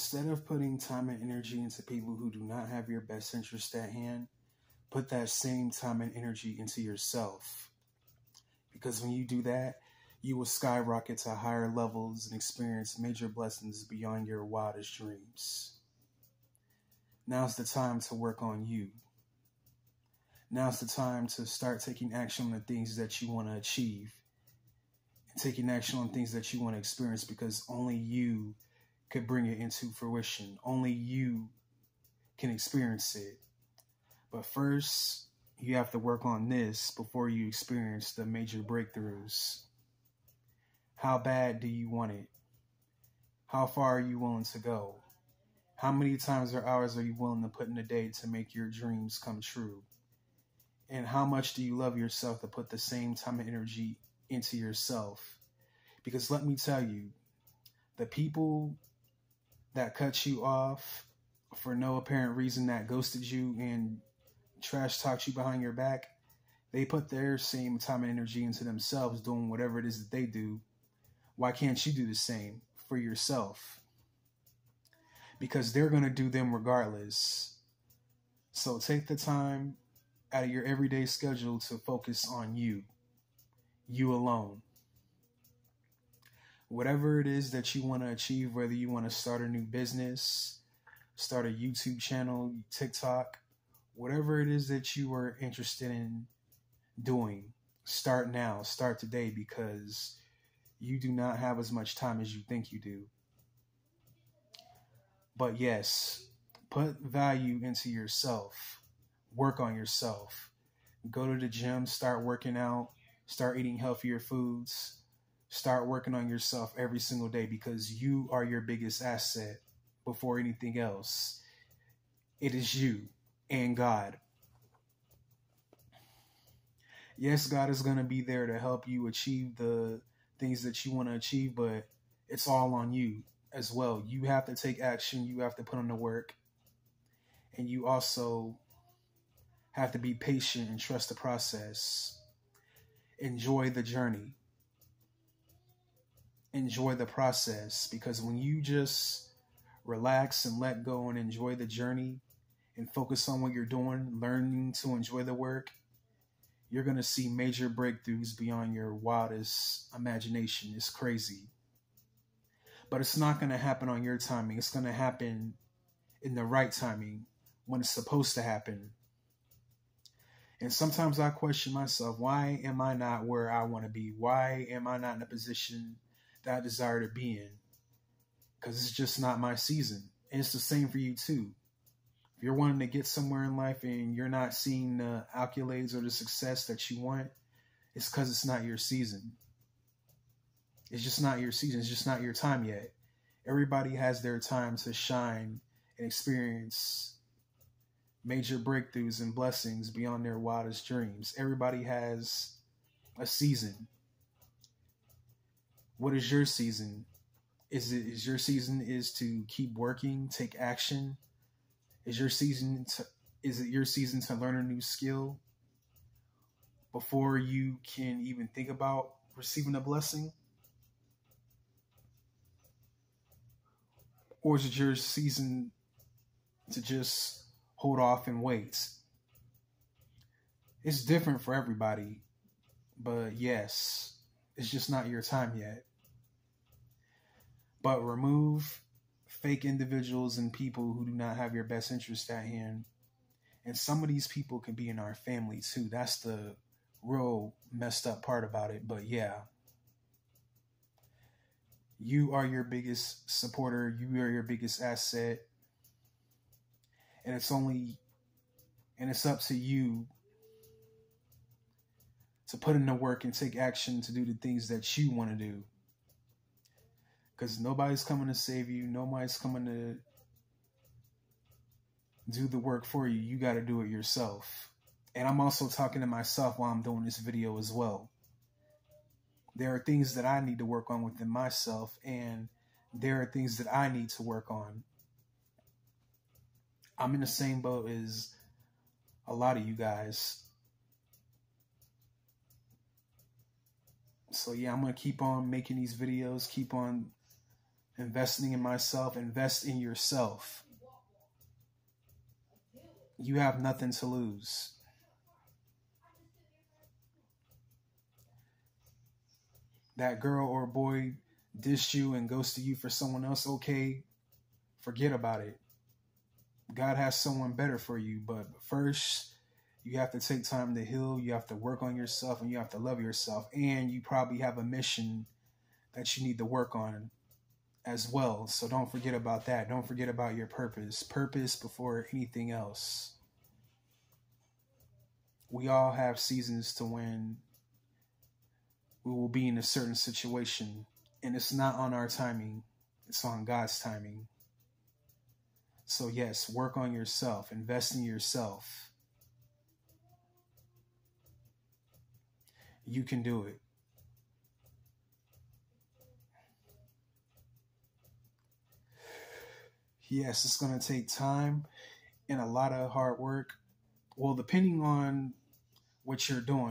instead of putting time and energy into people who do not have your best interest at hand, put that same time and energy into yourself. Because when you do that, you will skyrocket to higher levels and experience major blessings beyond your wildest dreams. Now's the time to work on you. Now's the time to start taking action on the things that you want to achieve and taking action on things that you want to experience because only you could bring it into fruition. Only you can experience it. But first, you have to work on this before you experience the major breakthroughs. How bad do you want it? How far are you willing to go? How many times or hours are you willing to put in a day to make your dreams come true? And how much do you love yourself to put the same time and energy into yourself? Because let me tell you, the people that cut you off for no apparent reason, that ghosted you and trash talked you behind your back, they put their same time and energy into themselves doing whatever it is that they do why can't you do the same for yourself? Because they're going to do them regardless. So take the time out of your everyday schedule to focus on you, you alone. Whatever it is that you want to achieve, whether you want to start a new business, start a YouTube channel, TikTok, whatever it is that you are interested in doing, start now, start today because you do not have as much time as you think you do. But yes, put value into yourself, work on yourself, go to the gym, start working out, start eating healthier foods, start working on yourself every single day because you are your biggest asset before anything else. It is you and God. Yes, God is going to be there to help you achieve the things that you want to achieve, but it's all on you as well. You have to take action, you have to put on the work, and you also have to be patient and trust the process. Enjoy the journey. Enjoy the process because when you just relax and let go and enjoy the journey and focus on what you're doing, learning to enjoy the work, you're going to see major breakthroughs beyond your wildest imagination. It's crazy. But it's not going to happen on your timing. It's going to happen in the right timing when it's supposed to happen. And sometimes I question myself why am I not where I want to be? Why am I not in a position that desire to be in? Because it's just not my season. And it's the same for you too if you're wanting to get somewhere in life and you're not seeing the accolades or the success that you want, it's because it's not your season. It's just not your season. It's just not your time yet. Everybody has their time to shine and experience major breakthroughs and blessings beyond their wildest dreams. Everybody has a season. What is your season? Is it is your season is to keep working, take action, is your season to, is it your season to learn a new skill before you can even think about receiving a blessing? Or is it your season to just hold off and wait? It's different for everybody, but yes, it's just not your time yet. But remove fake individuals and people who do not have your best interest at hand. And some of these people can be in our family too. That's the real messed up part about it. But yeah, you are your biggest supporter, you are your biggest asset. And it's only, and it's up to you to put in the work and take action to do the things that you want to do because nobody's coming to save you. Nobody's coming to do the work for you. You got to do it yourself. And I'm also talking to myself while I'm doing this video as well. There are things that I need to work on within myself, and there are things that I need to work on. I'm in the same boat as a lot of you guys. So yeah, I'm gonna keep on making these videos, keep on investing in myself, invest in yourself. You have nothing to lose. That girl or boy dissed you and goes to you for someone else, okay, forget about it. God has someone better for you, but first you have to take time to heal, you have to work on yourself, and you have to love yourself. And you probably have a mission that you need to work on as well. So don't forget about that. Don't forget about your purpose. Purpose before anything else. We all have seasons to when we will be in a certain situation, and it's not on our timing, it's on God's timing. So, yes, work on yourself, invest in yourself. You can do it. Yes, it's going to take time and a lot of hard work. Well, depending on what you're doing.